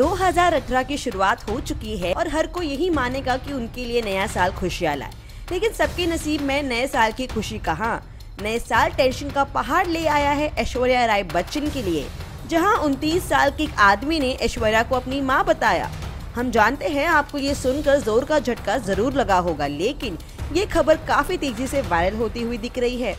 2018 की शुरुआत हो चुकी है और हर कोई यही मानेगा कि उनके लिए नया साल खुशियाँ लाए लेकिन सबके नसीब में नए साल की खुशी कहाँ? नए साल टेंशन का पहाड़ ले आया है ऐश्वर्या राय बच्चन के लिए, जहाँ 29 साल के एक आदमी ने ऐश्वर्या को अपनी माँ बताया। हम जानते हैं आपको ये सुनकर ज़ोर का झटका ज़रूर लगा होगा, लेकिन ये खबर काफ़ी तेज़ी से वायरल होती हुई दिख रही है।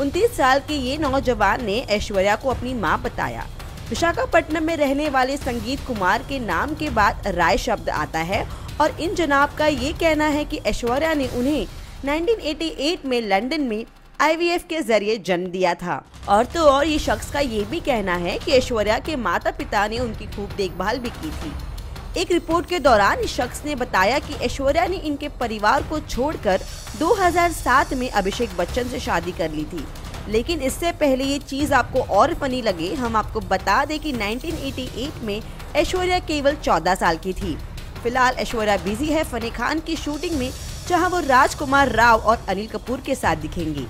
उनतीस साल के ये नौजवान ने ऐश्वर्या को अपनी माँ बताया। विशाखापट्टनम में रहने वाले संगीत कुमार के नाम के बाद राय शब्द आता है और इन जनाब का ये कहना है कि ऐश्वर्या ने उन्हें 1988 में लंदन में आईवीएफ के ज़रिए जन्म दिया था। और तो और ये शख्स का ये भी कहना है कि ऐश्वर्या के माता पिता ने उनकी खूब देखभाल भी की थी। एक रिपोर्ट के दौरान इस शख्स ने बताया कि ऐश्वर्या ने इनके परिवार को छोड़कर 2007 में अभिषेक बच्चन से शादी कर ली थी। लेकिन इससे पहले ये चीज़ आपको और फनी लगे, हम आपको बता दें कि 1988 में ऐश्वर्या केवल 14 साल की थी। फ़िलहाल ऐश्वर्या बिज़ी है फनी खान की शूटिंग में, जहाँ वो राजकुमार राव और अनिल कपूर के साथ दिखेंगी।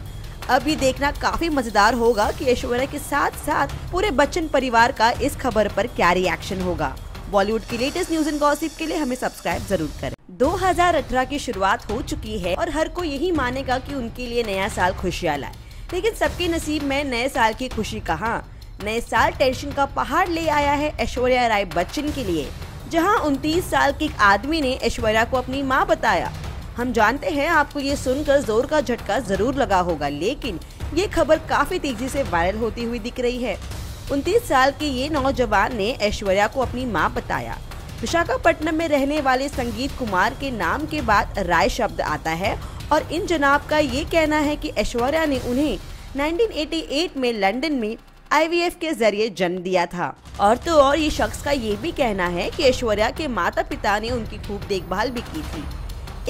अब ये देखना काफ़ी मज़ेदार होगा कि ऐश्वर्या के साथ साथ पूरे बच्चन परिवार का इस खबर पर क्या रिएक्शन होगा। बॉलीवुड की लेटेस्ट न्यूज़ एंड गॉसिप के लिए हमें सब्सक्राइब ज़रूर करें। 2018 की शुरुआत हो चुकी है और हर कोई यही मानेगा कि उनके लिए नया साल खुशियाँ लाए। लेकिन सबके नसीब में नए साल की खुशी कहाँ नए साल टेंशन का पहाड़ ले आया है ऐश्वर्या राय बच्चन के लिए, जहाँ 29 साल के एक आदमी ने ऐश्वर्या को अपनी माँ बताया। हम जानते हैं आपको ये सुनकर ज़ोर का झटका ज़रूर लगा होगा, लेकिन ये खबर काफ़ी तेज़ी से वायरल होती हुई दिख रही है। उनतीस साल के ये नौजवान ने ऐश्वर्या को अपनी माँ बताया। विशाखापट्टनम में रहने वाले संगीत कुमार के नाम के बाद राय शब्द आता है और इन जनाब का ये कहना है कि ऐश्वर्या ने उन्हें 1988 में लंदन में आईवीएफ के ज़रिए जन्म दिया था। और तो और ये शख्स का ये भी कहना है कि ऐश्वर्या के माता पिता ने उनकी खूब देखभाल भी की थी।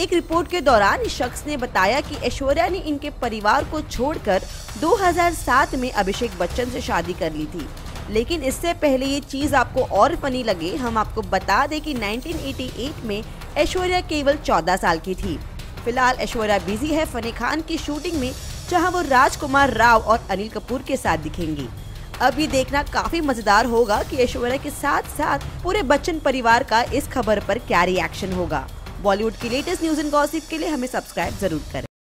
एक रिपोर्ट के दौरान इस शख्स ने बताया कि ऐश्वर्या ने इनके परिवार को छोड़कर 2007 में अभिषेक बच्चन से शादी कर ली थी। लेकिन इससे पहले ये चीज़ आपको और फनी लगे, हम आपको बता दें कि 1988 में ऐश्वर्या केवल 14 साल की थी। फ़िलहाल ऐश्वर्या बिज़ी है। फनी खान की शूटिंग में, जहाँ वो राजकुमार राव और अनिल कपूर के साथ दिखेंगी। अब ये देखना काफ़ी मज़ेदार होगा कि ऐश्वर्या के साथ साथ पूरे बच्चन परिवार का इस खबर पर क्या रिएक्शन होगा। बॉलीवुड की लेटेस्ट न्यूज़ एंड गॉसिप के लिए हमें सब्सक्राइब ज़रूर करें।